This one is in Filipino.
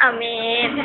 Amin.